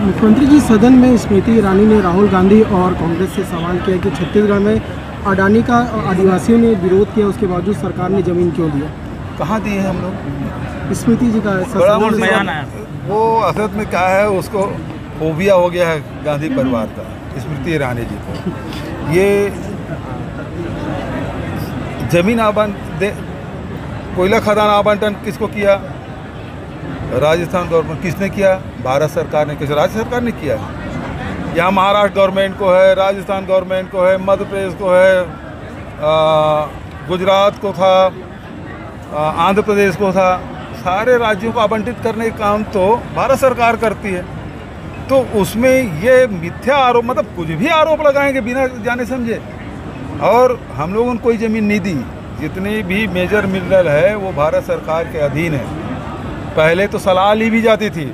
मुख्यमंत्री जी सदन में स्मृति ईरानी ने राहुल गांधी और कांग्रेस से सवाल किया कि छत्तीसगढ़ में अडानी का आदिवासियों ने विरोध किया उसके बावजूद सरकार ने ज़मीन क्यों दिया कहाँ दिए हम लोग? स्मृति जी का वो असल में क्या है उसको फोबिया हो गया है गांधी परिवार का स्मृति ईरानी जी को। ये ज़मीन आवंटन कोयला खदान आवंटन किसको किया? राजस्थान गवर्नमेंट किसने किया? भारत सरकार ने किस राज्य सरकार ने किया यहाँ महाराष्ट्र गवर्नमेंट को है, राजस्थान गवर्नमेंट को है, मध्य प्रदेश को है गुजरात को था आंध्र प्रदेश को था। सारे राज्यों को आवंटित करने का काम तो भारत सरकार करती है। तो उसमें ये मिथ्या आरोप मतलब कुछ भी आरोप लगाएँगे बिना जाने समझे। और हम लोगों ने कोई ज़मीन नहीं दी। जितनी भी मेजर मिनरल है, वो भारत सरकार के अधीन है। पहले तो सलाह ली भी जाती थी।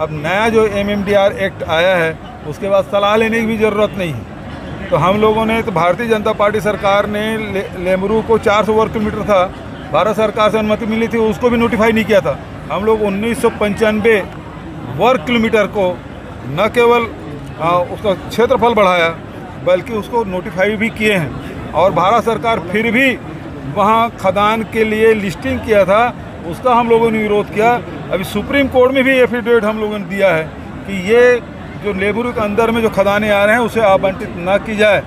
अब नया जो एमएमडीआर एक्ट आया है उसके बाद सलाह लेने की भी ज़रूरत नहीं है। तो हम लोगों ने तो भारतीय जनता पार्टी सरकार ने ले, लेमरू को 400 वर्ग किलोमीटर था। भारत सरकार से अनुमति मिली थी उसको भी नोटिफाई नहीं किया था। हम लोग उन्नीस सौ पंचानवे वर्ग किलोमीटर को न केवल आ, उसका क्षेत्रफल बढ़ाया बल्कि उसको नोटिफाई भी किए हैं। और भारत सरकार फिर भी वहाँ खदान के लिए लिस्टिंग किया था उसका हम लोगों ने विरोध किया। अभी सुप्रीम कोर्ट में भी एफिडेविट हम लोगों ने दिया है कि ये जो लेबरू के अंदर में जो खदाने आ रहे हैं, उसे आवंटित न की जाए।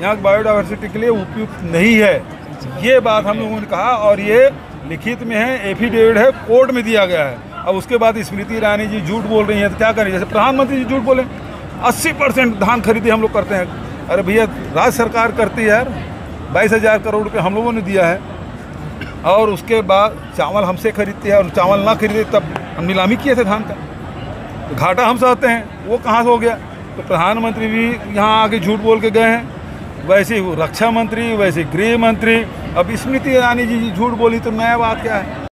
यहाँ बायोडाइवर्सिटी के लिए उपयुक्त नहीं है। ये बात हम लोगों ने कहा और ये लिखित में है एफिडेविट है, कोर्ट में दिया गया है। अब उसके बाद स्मृति ईरानी जी झूठ बोल रही हैं तो क्या करें? जैसे प्रधानमंत्री जी झूठ बोले, अस्सी परसेंट धान खरीदी हम लोग करते हैं। अरे भैया, राज्य सरकार करती है यार। बाईस हज़ार करोड़ रुपये हम लोगों ने दिया है। और उसके बाद चावल हमसे खरीदते हैं और चावल ना खरीदे तब हम नीलामी किए थे धान का। तो घाटा हम सहते हैं, वो कहाँ से हो गया? तो प्रधानमंत्री भी यहाँ आके झूठ बोल के गए हैं। वैसे रक्षा मंत्री, वैसे गृह मंत्री, अब स्मृति ईरानी जी झूठ बोली तो नया बात क्या है?